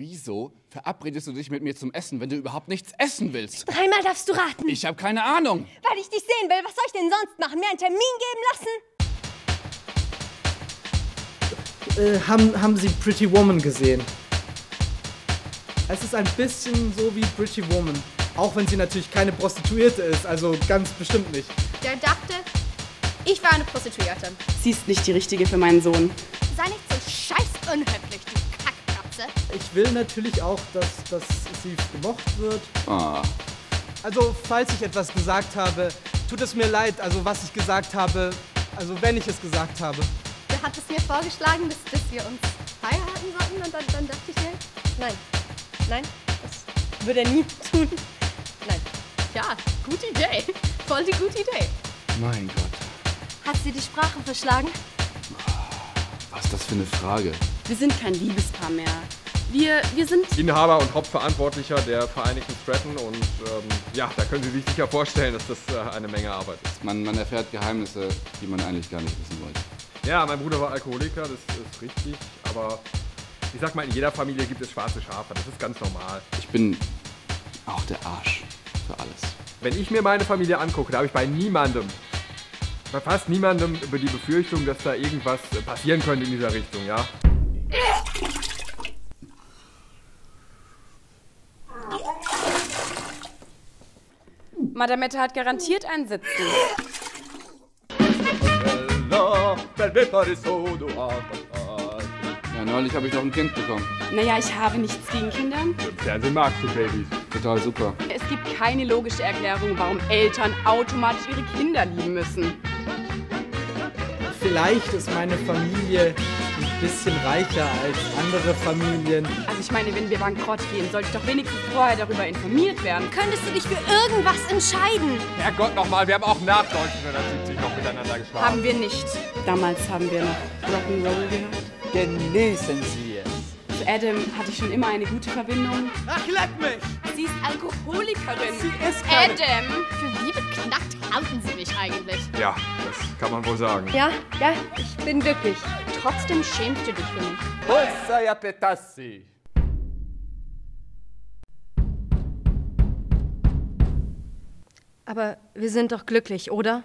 Wieso verabredest du dich mit mir zum Essen, wenn du überhaupt nichts essen willst? Dreimal darfst du raten. Ich habe keine Ahnung. Weil ich dich sehen will. Was soll ich denn sonst machen? Mir einen Termin geben lassen? Äh, haben, haben Sie Pretty Woman gesehen? Es ist ein bisschen so wie Pretty Woman. Auch wenn sie natürlich keine Prostituierte ist, also ganz bestimmt nicht. Der dachte, ich war eine Prostituierte. Sie ist nicht die richtige für meinen Sohn. Sei nicht so scheiß unhöflich, du Kackpratze. Ich will natürlich auch, dass, dass sie gemocht wird. Ah. Also, falls ich etwas gesagt habe, tut es mir leid, also was ich gesagt habe, also wenn ich es gesagt habe. Der hat es mir vorgeschlagen, dass, dass wir uns heiraten sollten und dann, dann dachte ich mir, nein, nein, das würde er nie tun. Nein. Ja, gute Idee. Voll die gute Idee. Mein Gott. Hat sie die Sprache verschlagen? Was ist das für eine Frage? Wir sind kein Liebespaar mehr. Wir, wir sind. Inhaber und Hauptverantwortlicher der Vereinigten Stratton und ähm, ja, da können Sie sich sicher vorstellen, dass das äh, eine Menge Arbeit ist. Man, man erfährt Geheimnisse, die man eigentlich gar nicht wissen wollte. Ja, mein Bruder war Alkoholiker, das ist richtig, aber ich sag mal, in jeder Familie gibt es schwarze Schafe, das ist ganz normal. Ich bin auch der Arsch für alles. Wenn ich mir meine Familie angucke, da habe ich bei niemandem, bei fast niemandem über die Befürchtung, dass da irgendwas äh, passieren könnte in dieser Richtung, ja? Madamette hat garantiert einen Sitzen. Ja, neulich habe ich noch ein Kind bekommen. Naja, ich habe nichts gegen Kinder. Im Fernsehen magst du Babys. Total super. Es gibt keine logische Erklärung, warum Eltern automatisch ihre Kinder lieben müssen. Vielleicht ist meine Familie bisschen reicher als andere Familien. Also ich meine, wenn wir bankrott gehen, sollte ich doch wenigstens vorher darüber informiert werden. Könntest du dich für irgendwas entscheiden? Herrgott nochmal, wir haben auch nach 1970 noch miteinander geschlafen. Haben wir nicht. Damals haben wir noch Rock'n'Roll gehört. Genießen Sie Adam hatte ich schon immer eine gute Verbindung. Ach, leck mich! Sie ist Alkoholikerin. Sie ist keine... Adam! Für wie beknackt halten Sie mich eigentlich? Ja, das kann man wohl sagen. Ja, ja, ich bin glücklich. Trotzdem schämst du dich für mich. Forza e aspettassi. Aber wir sind doch glücklich, oder?